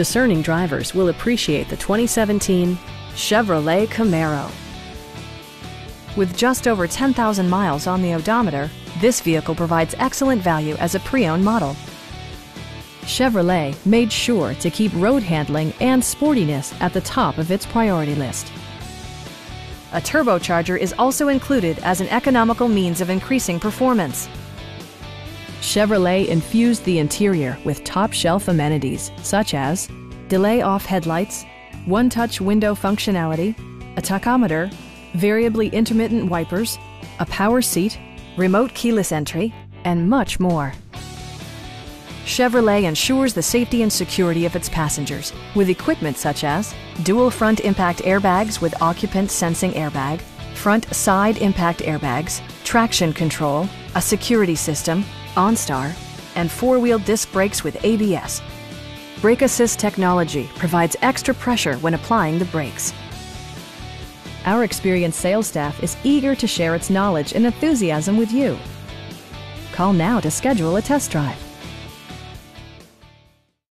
Discerning drivers will appreciate the 2017 Chevrolet Camaro. With just over 10,000 miles on the odometer, this vehicle provides excellent value as a pre-owned model. Chevrolet made sure to keep road handling and sportiness at the top of its priority list. A turbocharger is also included as an economical means of increasing performance. Chevrolet infused the interior with top-shelf amenities such as delay-off headlights, one-touch window functionality, a tachometer, variably intermittent wipers, a power seat, remote keyless entry, and much more. Chevrolet ensures the safety and security of its passengers with equipment such as dual front impact airbags with occupant sensing airbag, front side impact airbags, traction control, a security system, OnStar, and four-wheel disc brakes with ABS. Brake Assist technology provides extra pressure when applying the brakes. Our experienced sales staff is eager to share its knowledge and enthusiasm with you. Call now to schedule a test drive.